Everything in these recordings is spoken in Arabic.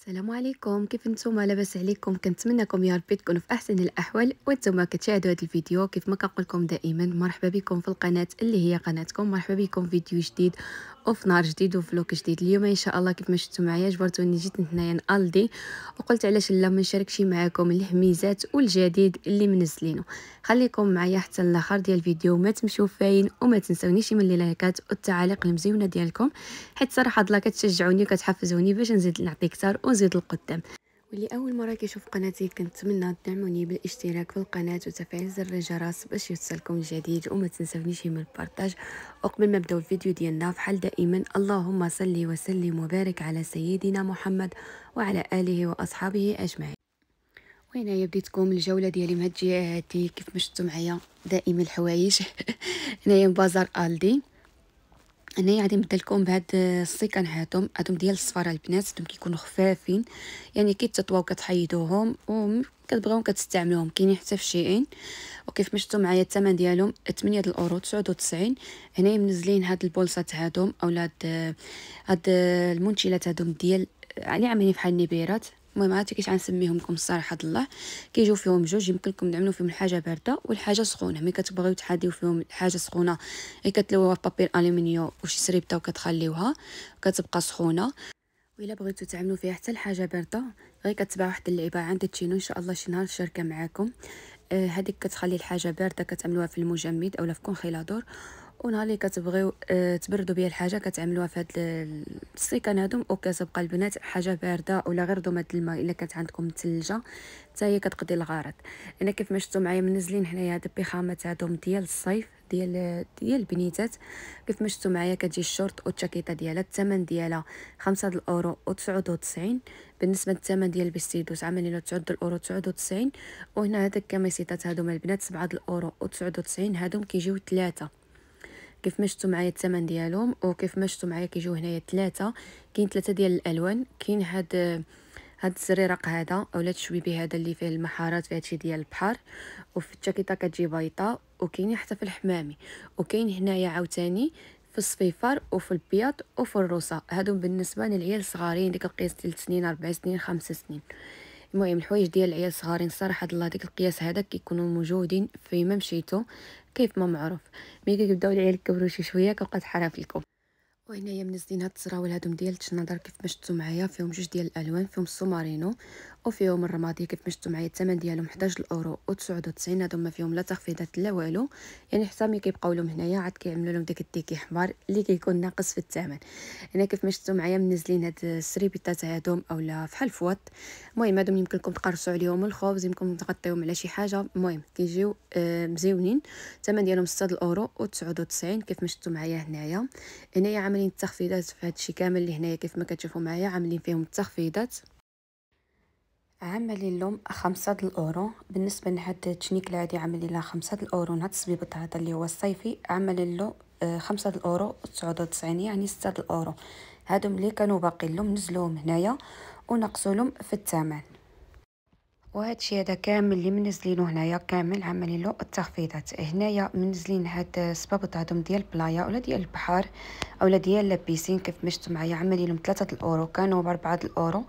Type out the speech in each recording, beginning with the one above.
السلام عليكم. كيف نتوما لاباس عليكم. كنتمنىكم يا ربي تكونوا في أحسن الأحوال وأنتم كتشاهدوا هذا الفيديو. كيف ما كنقول لكم دائما مرحبا بكم في القناة اللي هي قناتكم. مرحبا بكم في فيديو جديد وفي نهار جديد و vlog جديد. اليوم إن شاء الله كيف ما شفتوا معايا جبرتوني جيت هنايا ن Aldi وقلت علاش لا ما نشاركش معكم الحميزات والجديد اللي منزلينه. خليكم معايا حتى الآخر ديال الفيديو ما تمشيو فاين وما تنسونيش من اللايكات والتعاليق المزيونه ديالكم. حيت صراحة الله كتشجعوني وكتحفزوني باش نزيد نعطي أكثر ونزيد القدام. واللي اول مرة كيشوف قناتي كنتمنى تدعموني بالاشتراك في القناة وتفعيل زر الجرس باش يوصلكم الجديد وما تنسونيش من البارطاج وقبل ما نبداو الفيديو ديالنا فحال دائما. اللهم صل وسلم وبارك على سيدنا محمد وعلى آله وأصحابه أجمعين. وهنايا بديتكم الجولة ديالي هاد الجهه هادي كيف ما شفتوا معايا دائما الحوايج. هنايا بازار آلدي. هنايا غادي نبدا لكم بهاد السيكان هادم هادم ديال الصفارة البنات هادم كيكونوا خفافين. يعني كيتطواو كتحيدوهم وكتبغيوهم كتستعملوهم كاينين حتى في شيئين وكيف ما شفتوا معايا الثمن ديالهم 8 الأورو 99 هنايا منزلين هاد البولصات هادم اولا هاد هاد هادم ديال يعني عاملين بحال النبيرات. المهم عرفتي كيفاش غنسميهم لكم الصراحه الله. كيجيو فيهم جوج يمكن لكم تعملوا فيهم الحاجة باردة والحاجة سخونة. ملي كتبغيو تحاديو فيهم الحاجة سخونة غير كتلوها في بابير الومنيوم وشي سريبته وكتخليوها كتبقى سخونة. وإلا بغيتو تعملوا فيها حتى الحاجة باردة غير كتباع واحد اللعيبة عند تشينو إن شاء الله شي نهار شاركه معاكم. آه هذيك كتخلي الحاجة باردة كتعملوها في المجمد اولا في كونخيلادور. ونهار اللي كتبغيو آه، تبردوا بها الحاجة كتعملوها في هاد السيكان هادو وكتبقى البنات حاجة باردة ولا غير دومه الماء إلا كانت عندكم مثلجه حتى هي كتقضي الغرض. أنا كيف ما شفتوا معايا منزلين هنايا هاد البيخامات هادو ديال الصيف ديال ديال البنيتات كيف ما شفتوا معايا كتجي الشورت والجاكيطه ديالها الثمن ديالها خمسة الأورو و 99 بالنسبة للثمن ديال ال vestidos عاملين له 9 الأورو 99 وهنا هذاك الكميسيطات هادو البنات 7 الأورو و 99 هادو كيجيو ثلاثة كيف ما شفتوا معايا الثمن ديالهم وكيف ما شفتوا معايا كيجيو هنايا ثلاثة كاين ثلاثة ديال الألوان كاين هاد هاد الزريرق هذا اولا الشويبي هذا اللي فيه المحارات في هادشي ديال البحر. وفي الجاكيطة كتجي بيضاء وكاين حتى في الحمامي. وكاين هنايا عاوتاني في الصفيفار وفي البياض وفي الروسة. هادو بالنسبة للعيال الصغارين ديك القياس ديال سنين أربع سنين خمس سنين. المهم الحوايج ديال العيال الصغارين صراحة الله ديك القياس هذا كيكونوا موجودين فيما مشيتو كيف ما معروف. ملي كيبداو العيال يكبروا شي شوية كتبقى تحرف لكم وهنايا منزلين هاد الصراول هادو ديال ال chándal كيف ما شفتوا معايا فيهم جوج ديال الألوان فيهم السومارينو وفيهم الرمادي كيف ما شفتوا معايا الثمن ديالهم 11 الأورو و99 هادو ما فيهم لا تخفيضات لا والو. يعني حتى ملي كيبقاو لهم هنايا عاد كيعملوا لهم داك التيكي حمر اللي كيكون ناقص في الثمن. هنا كيف ما شفتوا معايا منزلين هاد السريبيطات هادو اولا فحال فوات المهم هادو يمكن لكم تقرصوا عليهم الخبز يمكن تغطيوهم على شي حاجة. المهم كيجيو آه مزيونين. الثمن ديالهم 6 الأورو و99 كيف ما شفتوا معايا هنايا. هنايا عاملين التخفيضات في هادشي كامل اللي هنايا كيف ما كتشوفوا معايا عاملين فيهم التخفيضات. عاملين لهم خمسة الأورو. بالنسبة لهاد التشنيك العادي عاملين لها خمسة الأورو هاد الصبيبط هذا اللي هو الصيفي عاملين له آه، خمسة الأورو تسعود وتسعين يعني ستة الأورو. هادو ملي كانوا باقيين لهم نزلوهم هنايا ونقصوا لهم في الثمن. وهذا الشيء هذا كامل اللي منزلينه هنايا كامل عاملين له التخفيضات. هنايا منزلين هاد الصبابط هادم ديال ال playa ولا ديال البحر اولا ديال ال piscine كيف مشتو معايا عاملين لهم 3 الأورو كانوا ب 4 الأورو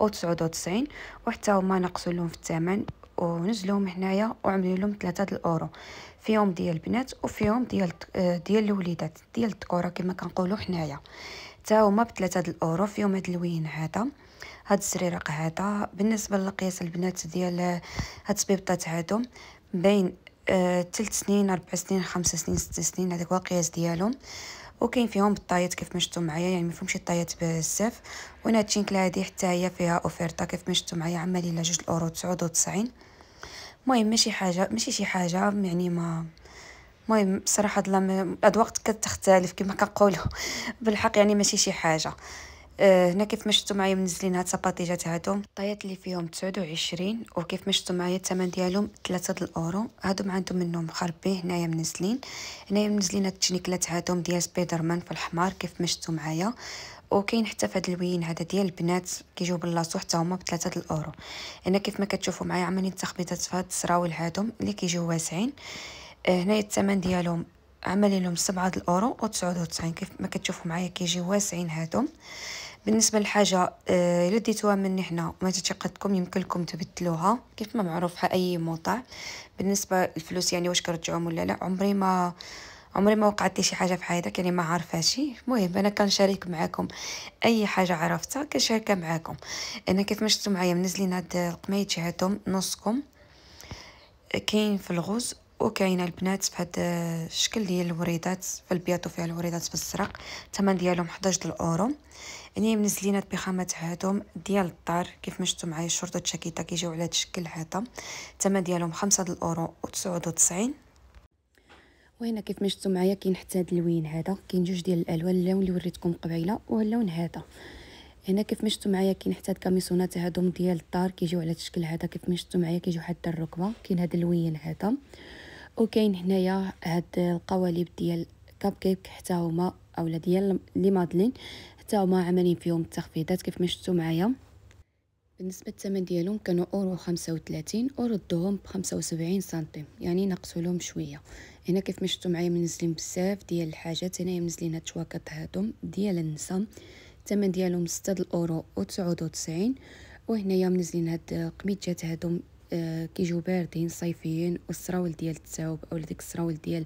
و 99 وحتى هما نقصوا لهم في الثمن ونزلوهم هنايا وعملوا لهم 3 الأورو. فيهم ديال البنات وفيهم ديال ديال الوليدات ديال الذكورة كما كنقولوا حنايا حتى هما ب 3 الاورو فيهم هاد اللوين هذا. هاد السريرق هذا بالنسبة لقياس البنات ديال هاد الصبيبطات هادو بين آه سنين أربع سنين خمس سنين ست سنين هذاك هو القياس ديالهم. وكاين فيهم بالطايات كيف ما شفتوا معايا يعني ما فيهمش الطايات بزاف. وهنا ال chancla هذه حتى هي فيها oferta كيف ما شفتوا معايا عاملين لها جوج الاورو تسعود وتسعين. المهم ماشي حاجة ماشي شي حاجة يعني ما المهم بصراحة هاد الاذواق كتختلف كما كنقولوا بالحق يعني ماشي شي حاجة. آه هنا كيف ما شفتوا معايا منزلين هاد السباطيجات هادو. الطايات اللي فيهم 29 وكيف ما شفتوا معايا الثمن ديالهم 3 الأورو. هادو عندهم منهم مخربين هنايا منزلين هنايا منزلين هاد التشنيكلات هادو ديال سبايدرمان في الحمار كيف ما شفتوا معايا. وكاين حتى في هاد اللوين هذا ديال البنات كيجيو بال lazo حتى هما ب 3 الأورو. هنا كيف ما كتشوفوا معايا عاملين التخفيضات في هاد السراول اللي كيجيو واسعين. هنايا الثمن ديالهم عاملين لهم 7 الأورو و 99 كيف ما كتشوفوا معايا كيجيو واسعين هادو. بالنسبة للحاجة آه، إلا ديتوها مني حنا وما تتقدكم يمكن لكم تبدلوها. كيف ما معروف بحال أي موطع. بالنسبة للفلوس يعني واش كرجعوهم ولا لا عمري ما عمري ما وقعت لي شي حاجة في حياتك يعني ما عارفاشي المهم أنا كنشارك معاكم أي حاجة عرفتها كنشاركها معاكم. أنا كيف ما شفتوا معايا منزلين هاد القميج هادهم نصكم. كاين في ال rose وكاين البنات بهذا الشكل ديال الوريدات في البياض فيها الوريدات بالزرق الثمن ديالهم 11 الأورو. يعني منزلين هاد البيخامات هادوم ديال الدار كيف ما شفتوا معايا الشورت والجاكيطه كيجيو على هاد الشكل هذا. الثمن ديالهم 5 الأورو و99 وهنا كيف ما شفتوا معايا كاين حتى هاد اللوين هذا. كاين جوج ديال الألوان اللون اللي وريتكم قبيلة واللون هذا. هنا كيف ما شفتوا معايا كاين حتى هاد الكاميسونات هادوم ديال الدار كيجيو على الشكل هذا. كيف ما شفتوا معايا كيجيو حتى الركبة. كاين هاد اللوين هذا. وكاين هنايا هاد القوالب ديال كاب كيك حتى هما أولا ديال les madeleines حتى هما عاملين فيهم التخفيضات كيف ما شفتوا معايا. بالنسبة للثمن ديالهم كانوا أورو 35 وردوهم ب 75 سنتيم يعني نقصوا لهم شوية. هنا كيف ما شفتوا معايا منزلين بزاف ديال الحاجات هنايا منزلين هاد شواكط هادوم ديال النساء. الثمن ديالهم 6 الأورو و 99 وهنايا منزلين هاد قميجات هادوم كيجيو باردين صيفيين والسراول ديال الثوب أو ديك السراول ديال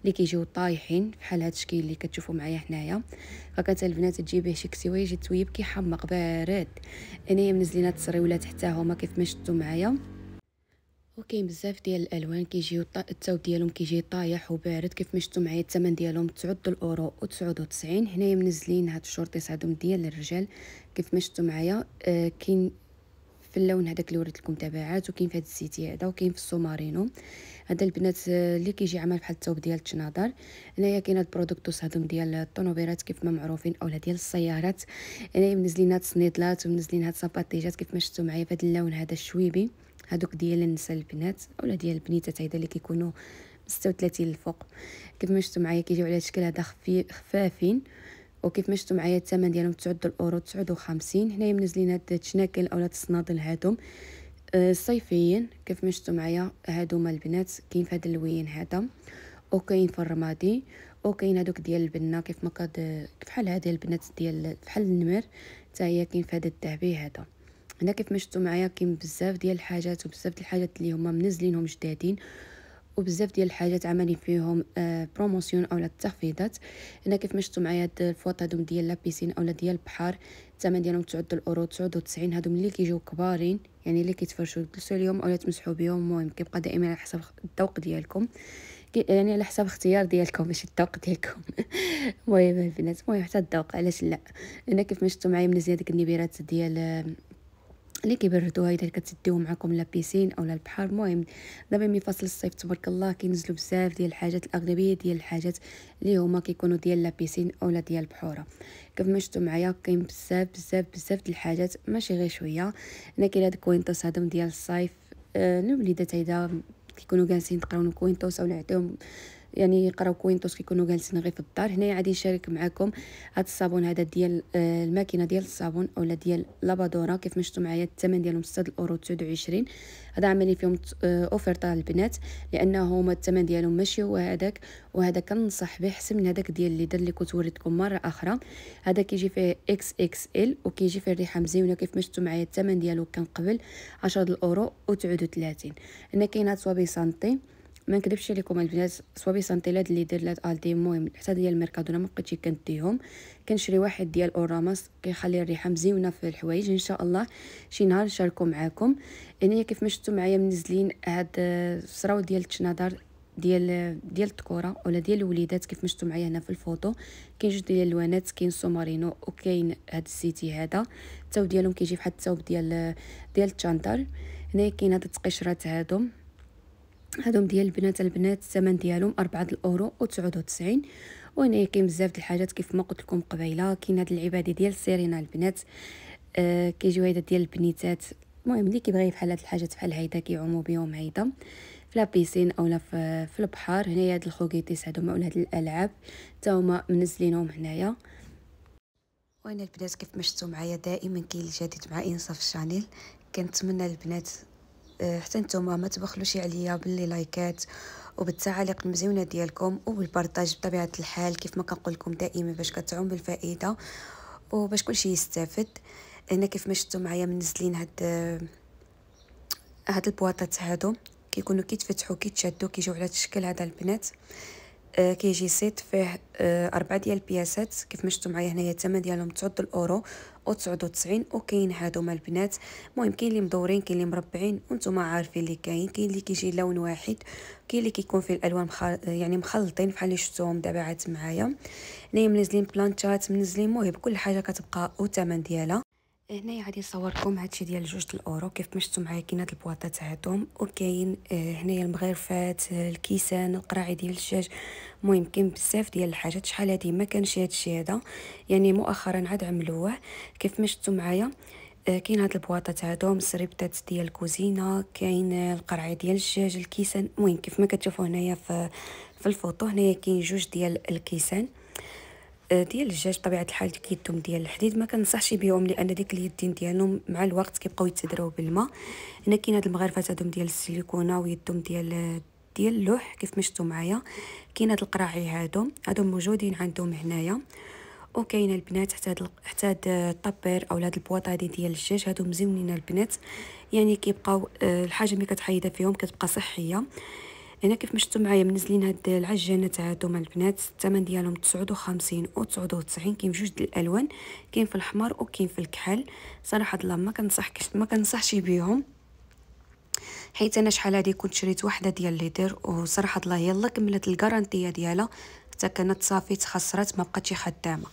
اللي كيجيو طايحين بحال هاد الشكل اللي كتشوفوا معايا هنايا فكانت البنات تجيبيه شي كسيوي تطويب كيحمق بارد. هنايا منزلين هاد السريولات حتى هما كيف ما شفتوا معايا. وكاين بزاف ديال الألوان كيجيو الثوب ديالهم كيجي طايح وبارد. كيف ما شفتوا معايا الثمن ديالهم 9 الأورو و99 هنايا منزلين هاد ال shorts هادو ديال الرجال. كيف ما شفتوا معايا آه كاين في اللون هذاك اللي وريت لكم تبعات وكاين في هذا الزيتي هذا وكاين في السومارينو. هذا البنات آه، اللي كيجي عمل بحال الثوب ديال ال chándal هنايا كاين هاد ال productos هادو ديال الطونوبيرات كيف ما معروفين أولا ديال السيارات. هنايا منزلين هاد السنيدلات ومنزلين هاد الساباتيجات كيف ما شفتوا معايا في هذا اللون هذا الشويبي. هادوك ديال النساء البنات أولا ديال البنيتات هيدا اللي كيكونوا 36 الفوق. كيف ما شفتوا معايا كيجيو على الشكل هذا خفي خفافين. وكيف ما شفتوا معايا الثمن ديالهم 9 الأورو 59 هنايا منزلين هاد التشناكل اولا الصنادل هادو آه، صيفيين كيف ما شفتوا معايا هادوما البنات كاين في هذا اللوين هذا وكاين في الرمادي وكاين هادوك ديال البنه كيف ما كاد بحال هذه البنات ديال بحال النمر حتى هي كاين في هذا الذهبي هذا هنا كيف ما شفتوا معايا كاين بزاف ديال الحاجات وبزاف ديال الحاجات اللي هما منزلينهم جدادين. وبزاف ديال الحاجات عملين فيهم آه promotion اولا التخفيضات. هنا كيف ما معايا هاد الفواط هادو ديال la piscine اولا ديال البحر الثمن ديالهم 9 الأورو 99 هادو ملي كيجيو كبارين يعني اللي كيتفرشوا تلبسوا اليوم اولا تمسحوا بهم المهم كيبقى دائما على حسب الذوق ديالكم. يعني على حسب اختيار ديالكم ماشي الذوق ديالكم. المهم البنات المهم حتى الذوق علاش لا؟ هنا كيف ما شفتوا معايا منزله ديك النبيرات ديال اللي كيبردوها اذا كتديو معكم la piscine أو البحر. المهم دابا ملي فصل الصيف تبارك الله كينزلوا بزاف ديال الحاجات الأغلبية ديال الحاجات اللي هما كيكونوا ديال la piscine اولا ديال البحورة. كيف ما شفتوا معايا كاين بزاف بزاف بزاف ديال الحاجات ماشي غير شوية. هنا كاين هاد cuentos هادم ديال الصيف. آه الوليدات هيدا كيكونوا جالسين يقراو cuentos أو نعطيهم يعني يقراو cuentos كيكونوا جالسين غير في الدار. هنايا غادي نشارك معكم هاد الصابون هذا ديال آه الماكينة ديال الصابون اولا ديال lavadora. كيف ما شفتوا معايا الثمن ديالهم 6 اورو 29 هذا عاملين فيهم آه oferta للبنات لأنه هما الثمن ديالهم ماشي هو هذاك وهذا كنصح به حسن من هذاك ديال اللي اللي كنت وريتكم مرة أخرى. هذا كيجي فيه إكس إكس إل وكيجي فيه الريحة مزيونة. كيف ما شفتوا معايا الثمن ديالو كان قبل 10 الأورو و39 هنا كاين هاد suavizante. ما نكذبش عليكم البنات suavizantes اللي درت ألدي المهم حتى ديال الميركادونا ما بقيتش كنديهم كنشري واحد ديال أوراماس كيخلي الريحة مزيونة في الحوايج. إن شاء الله شي نهار نشاركو معاكم. انايا كيف ما شفتوا معايا منزلين هاد الصراو ديال التشنادر ديال ديال التكوره ولا ديال الوليدات كيف ما شفتوا معايا هنا في الفوطو كاين جوج ديال الالوانات كاين سومارينو وكاين هاد السيتي هذا. الثوب ديالهم كيجي بحال الثوب ديال ديال التشانتر هنايا كاين هاد التقشرات هادو. هادوم ديال البنات البنات الثمن ديالهم أربعة الأورو و تسعود وهنايا كاين بزاف د الحاجات كيف ما قلت لكم قبيلة كاين هاد العبادي ديال سيرينا البنات. آه كيجيو هيدا ديال البنيتات. المهم اللي كيبغي بحال هاد الحاجات بحال هيدا كيعوموا بهم هيدا في la piscine اولا في, في البحر هنايا هاد ال juguetes هادو ولا هاد الألعاب. حتى هما منزلينهم هنايا. وأنا البنات كيف ما شفتوا معايا دائما كاين الجديد مع إنصاف شانيل. كنتمنى البنات حتى نتوما ما تبخلوش عليا باللي لايكات وبالتعاليق المزيونة ديالكم وبال partage بطبيعة الحال كيف ما كنقول لكم دائما باش كتعوم بالفائدة وباش كلشي يستافد. هنا كيف ما شفتوا معايا منزلين هاد هاد البواطات هادو كيكونوا كيتفتحوا كيتشدوا كيجيو على الشكل هذا البنات. آه كيجي set فيه آه أربعة ديال البياسات. كيف ما شفتوا معايا هنايا الثمن ديالهم 9 الأورو. و 99 وكاين هادوما البنات. المهم كاين اللي مدورين كاين اللي مربعين وأنتم عارفين اللي كاين. كاين اللي كيجي لون واحد كاين اللي كيكون فيه الألوان. يعني مخلطين بحال اللي شفتوهم دابا عاد معايا. هنايا منزلين بلانشات منزلين المهم كل حاجة كتبقى والثمن ديالها. هنايا غادي نصوركم هادشي ديال جوج الأورو كيف ما شفتوا معايا كاين هاد البواطات هادوم وكاين آه هنايا المغرفات الكيسان القراعي ديال الدجاج المهم كاين بزاف ديال الحاجات شحال هادي ما كانش هادشي هذا يعني مؤخرا عاد عملوه. كيف ما شفتوا معايا آه كاين هاد البواطات هادوم السريبتات ديال الكوزينة كاين القرعي ديال الدجاج الكيسان. المهم كيف ما كتشوفوا هنايا في في الفوطو هنايا كاين جوج ديال الكيسان. ديال الدجاج بطبيعه الحال كيدوم ديال الحديد. ما كنصحش يبيعهم لأن ديك اليدين ديالهم مع الوقت كيبقاو يتدراو بالماء. هنا كاين هاد المغرفات هادوم ديال السيليكونه ويدوم ديال ديال اللوح كيف ما شفتوا معايا. كاين هاد القراعي هادو. هادو موجودين عندهم هنايا. وكاين البنات حتى هاد حتى هاد الطبير أو هاد البواطه هادي ديال الدجاج هادو مزيونين البنات. يعني كيبقاو آه، الحاجة ملي كتحيدها فيهم كتبقى صحية. هنا كيف ما معايا منزلين هاد العجانات هادوما البنات؟ الثمن ديالهم 59 و 99 كاين بجوج ديال الألوان كاين في الأحمر وكاين في الكحل. صراحة الله ما كنصحكش ما كنصحش بيهم حيت أنا شحال هادي كنت شريت وحدة ديال Lidl وصراحة الله يلا كملت ال garantie ديالها حتى كانت صافي تخسرات ما بقاتش خدامة.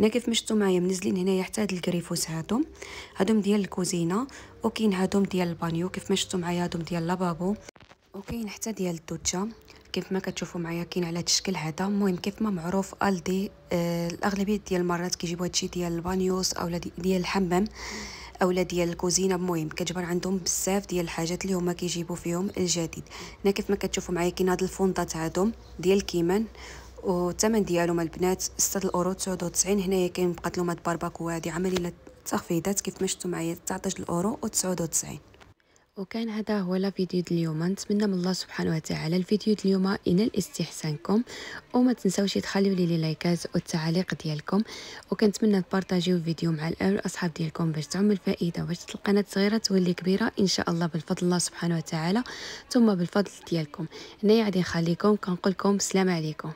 هنا كيف ما معايا منزلين هنايا حتى هاد ال grifos هادو هادوم ديال الكوزينة وكاين هادوم ديال ال baño كيف ما معايا هادوم ديال lavabo. وكاين حتى ديال ال ducha كيف ما كتشوفوا معايا كاين على الشكل هذا. المهم كيف ما معروف ألدي آه الأغلبية ديال المرات كيجيبوا هادشي ديال ال baños اولا ديال الحمام اولا ديال الكوزينة. المهم كتجبر عندهم بزاف ديال الحاجات اللي هما كيجيبوا فيهم الجديد. هنا كيف ما كتشوفوا معايا كاين هاد الفونطات هادو ديال الكيمان والثمن ديالهم البنات 6 الأورو 99 هنايا كاين بقات لهم هاد barbacoa هادي عمليه تخفيضات. كيف ما شفتوا معايا 19 الأورو و 99 وكان هذا هو الفيديو اليوم. نتمنى من الله سبحانه وتعالى الفيديو اليوم ينال استحسانكم وما تنساوش تخليوا لي لايكات والتعاليق ديالكم. وكنتمنى تبارطاجيو الفيديو مع الاصحاب ديالكم باش تعم الفائدة باش القناه صغيرة تولي كبيرة إن شاء الله بالفضل الله سبحانه وتعالى. ثم بالفضل ديالكم. هنايا غادي نخليكم كنقول لكم السلام عليكم.